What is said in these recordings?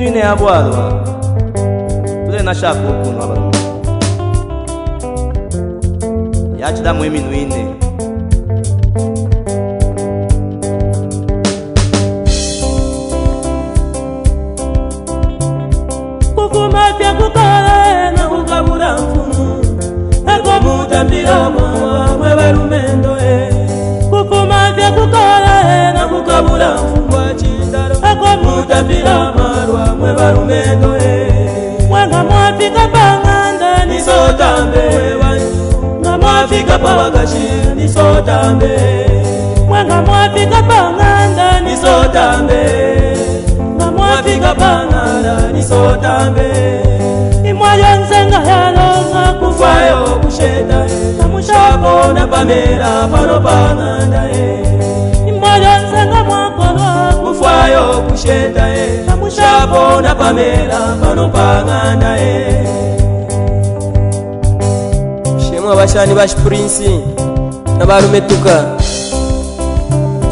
sino ine ya bwalwa tule na shapu okunwa balungu yacilamue minu ine Mutambira mwa mwe barumendo e kukuma vya kukole na kukabula mfungwa chindaro akomutambira mwa we barumendo mwana mwafika pang'anda nisotambe mwana mwafika pawakashi nisotambe mwana mwafika pang'anda nisotambe mwana mwafika pang'anda nisotambe imwayo nzenga yalonga kufayo kusheta namushakona pamera pano pang'anda imwayo nzenga mwakolwa kufayo kusheta shapona pamela panopanganae shemwa vashani vachipurinsi navarumetuka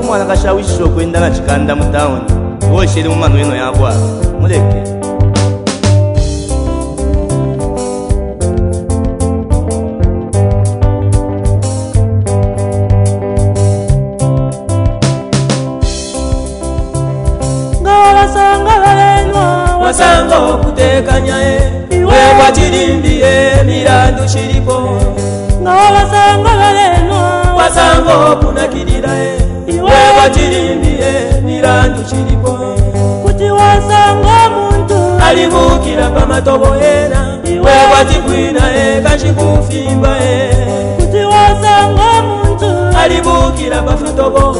tumwana kashawishi zvokuenda nachikanda mutaoni voshere mumanhu ino yakwa mureke kunakidirae wevatilimbie nilandu cilipo kuti wasanga muntu alimukila pamatobo ena wevatikwinae kancikufimbae kuti wasanga muntu alimukila pafatobo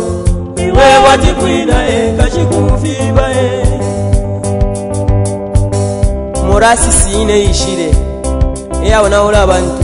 wevatikwinae kancikufimbae murasisine yishile eyawonaula bantu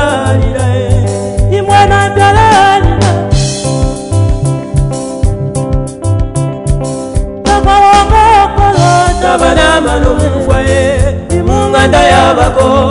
vapor.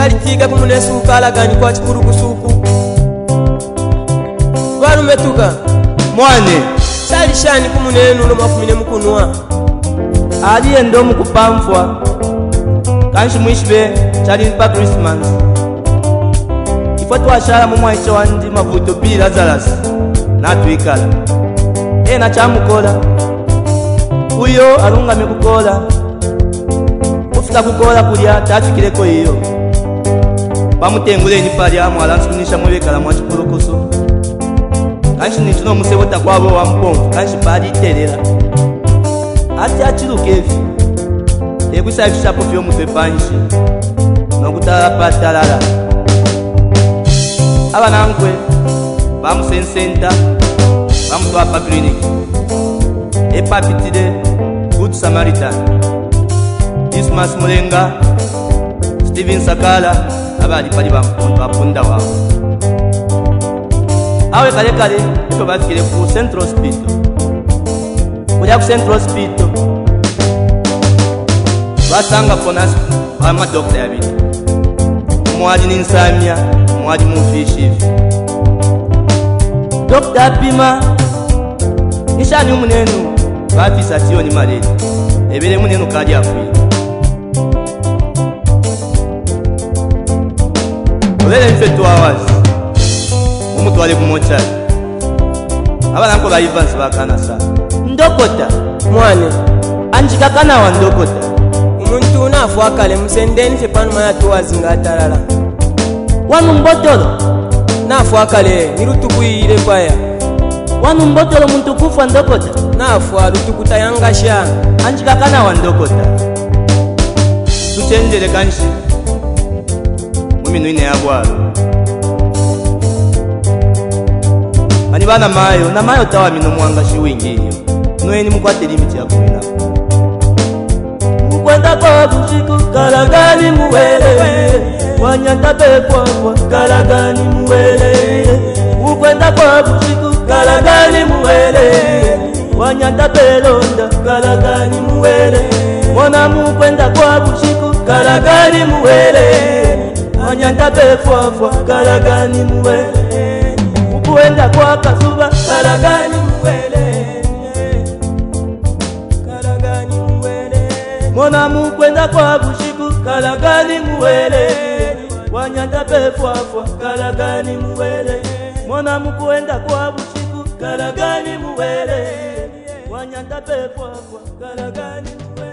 kusalitika pamunesu ukalagani kwa chikuru kusuku varume tuka mwane salishani kumunenu ulo mafumine mukunwa aliye ndo mukupamfwa kanshi mwishibe chali pa krisimas ifo twashala mumwaicowa ndi mavuto bi lazaras natwikala ena chamukola uyo alungame kukola kufika kukola kulya tafikileko iyo vamutengureni paria mwari asunisha muvegala mwachikorokoso kanshini tinomusevota kwavo wamubomvu kanshi pari iterera asi achirukevi rekusaivishapovyo mupepanshi nokutarara patarara ava nangwe vamusensenta vamutwapakrinik epapitire good samaritan krismas murenga ebinsakala abali bali bampunda bampunda wa awe kale kale ito bakire ku central hospital kuja ku central hospital basanga kona ama doctor yabi mwadi ninsamia mwadi mufishif doctor pima isha ni munenu bafisa tiyo ni male ebele munenu kadi afuye kubera nicyo tuwawazi umutware kumucyari aba ariko bayivanze bakanasa ndokota mwane anjika kanawa ndokota umuntu unafu akale musendeni fe panu maya tuwazi ngatarara wanu mbotoro nafu akale nirutukuyire kwaya wanu mbotoro muntu kufa ndokota nafu arutukuta yangasha anjika kanawa ndokota tutendere kanjika ikumi nuine ya gwaro mani bana mayo na mayo tawa mino muangashi wingiyo nueni mukwateli miti ya kumi na mukwenda kwa kusiku kalagani muwele wanyata pekwakwa kalagani muwele mukwenda kwa kusiku kalagani muwele wanyata pelonda kalagani muwele mona mukwenda kwa kusiku kalagani muwele wanyanda bekwakwa galagani muweleni kwa kasuba galagani muweleni galagani muweleni mona mukwenda kwa bushiku galagani muweleni wanyanda bekwakwa galagani muweleni mona mukuwenda kwa bushiku galagani muweleni wanyanda bekwakwa galagani muweleni